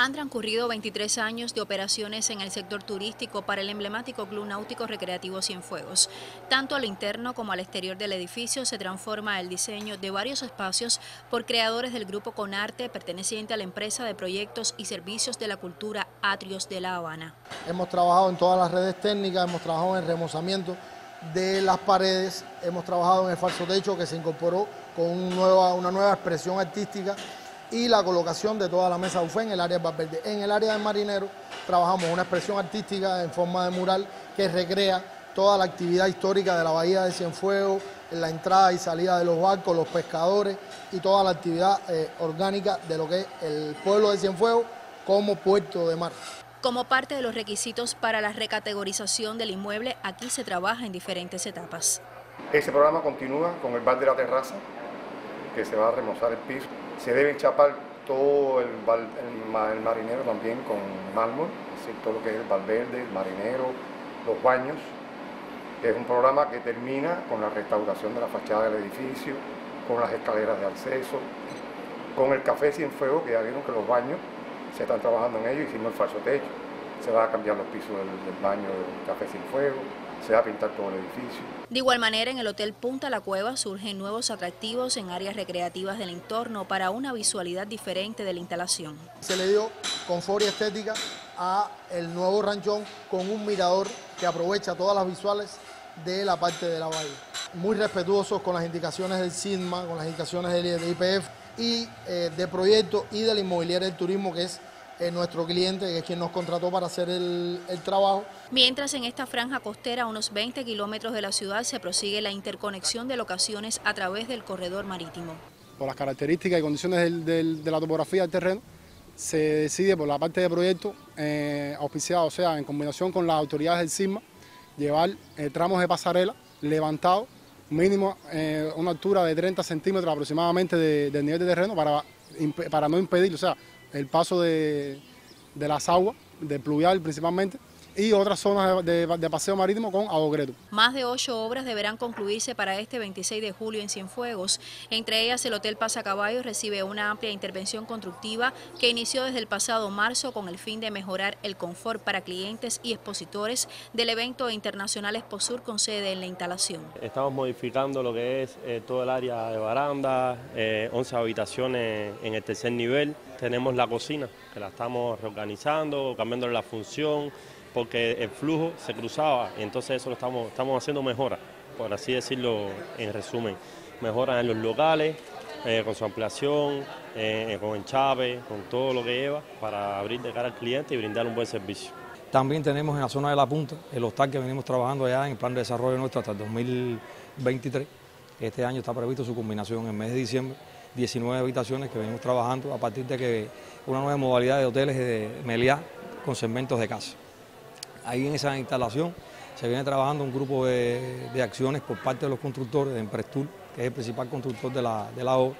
Han transcurrido 23 años de operaciones en el sector turístico para el emblemático Club Náutico Recreativo Cienfuegos. Tanto al interno como al exterior del edificio se transforma el diseño de varios espacios por creadores del grupo Conarte, perteneciente a la empresa de proyectos y servicios de la cultura Atrios de La Habana. Hemos trabajado en todas las redes técnicas, hemos trabajado en remozamiento de las paredes, hemos trabajado en el falso techo que se incorporó con una nueva expresión artística y la colocación de toda la mesa buffet en el área de Valverde. En el área del marinero trabajamos una expresión artística en forma de mural que recrea toda la actividad histórica de la bahía de Cienfuegos, la entrada y salida de los barcos, los pescadores y toda la actividad eh, orgánica de lo que es el pueblo de Cienfuegos como puerto de mar. Como parte de los requisitos para la recategorización del inmueble, aquí se trabaja en diferentes etapas. Ese programa continúa con el bar de la terraza, que se va a remozar el piso. Se debe enchapar todo el, marinero también con mármol, todo lo que es el valverde, el marinero, los baños. Es un programa que termina con la restauración de la fachada del edificio, con las escaleras de acceso, con el café sin fuego, que ya vieron que los baños se están trabajando en ello, hicimos el falso techo, se va a cambiar los pisos del, del baño del café sin fuego, se va a pintar todo el edificio. De igual manera, en el Hotel Punta La Cueva surgen nuevos atractivos en áreas recreativas del entorno para una visualidad diferente de la instalación. Se le dio confort y estética a el nuevo ranchón con un mirador que aprovecha todas las visuales de la parte de la bahía. Muy respetuosos con las indicaciones del SINMA, con las indicaciones del IPF y eh, de proyecto y de la inmobiliaria del turismo que es nuestro cliente, que es quien nos contrató para hacer el, el, trabajo. Mientras en esta franja costera, a unos 20 kilómetros de la ciudad, se prosigue la interconexión de locaciones a través del corredor marítimo. Por las características y condiciones del, de la topografía del terreno, se decide por la parte de proyecto eh, auspiciado, o sea, en combinación con las autoridades del CISMA, llevar eh, tramos de pasarela levantados, mínimo eh, una altura de 30 centímetros aproximadamente del nivel de terreno para, para no impedir, o sea, el paso de, las aguas, de pluvial principalmente, y otras zonas de, paseo marítimo con adogreto. Más de ocho obras deberán concluirse para este 26 de julio en Cienfuegos. Entre ellas, el Hotel Pasacaballos recibe una amplia intervención constructiva que inició desde el pasado marzo con el fin de mejorar el confort para clientes y expositores del evento internacional Exposur con sede en la instalación. Estamos modificando lo que es eh, todo el área de baranda, 11 eh, habitaciones en el tercer nivel. Tenemos la cocina, que la estamos reorganizando, cambiando la función, porque el flujo se cruzaba entonces eso lo estamos, haciendo mejora, por así decirlo en resumen. Mejoras en los locales, eh, con su ampliación, eh, con enchape, con todo lo que lleva para abrir de cara al cliente y brindar un buen servicio. También tenemos en la zona de la punta el hostal que venimos trabajando allá en el plan de desarrollo nuestro hasta el 2023. Este año está previsto su combinación en el mes de diciembre, 19 habitaciones que venimos trabajando a partir de que una nueva modalidad de hoteles de Meliá con segmentos de casa. Ahí en esa instalación se viene trabajando un grupo de, acciones por parte de los constructores, de Emprestur, que es el principal constructor de la, de la obra.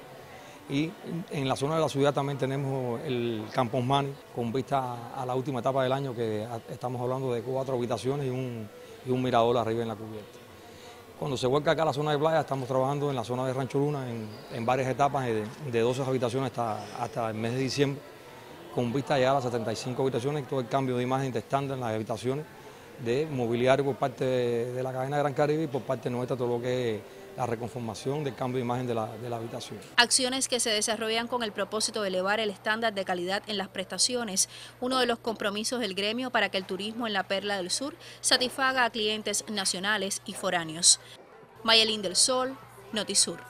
Y en la zona de la ciudad también tenemos el Campos Mani, con vista a la última etapa del año, que estamos hablando de cuatro habitaciones y un, y mirador arriba en la cubierta. Cuando se vuelca acá a la zona de playa, estamos trabajando en la zona de Rancho Luna en, varias etapas de, de 12 habitaciones hasta, hasta el mes de diciembre con vista ya a las 75 habitaciones, todo el cambio de imagen de estándar en las habitaciones, de mobiliario por parte de, la cadena Gran Caribe y por parte nuestra todo lo que es la reconformación del cambio de imagen de la, de la, habitación. Acciones que se desarrollan con el propósito de elevar el estándar de calidad en las prestaciones, uno de los compromisos del gremio para que el turismo en la Perla del Sur satisfaga a clientes nacionales y foráneos. Mayelín del Sol, Notisur.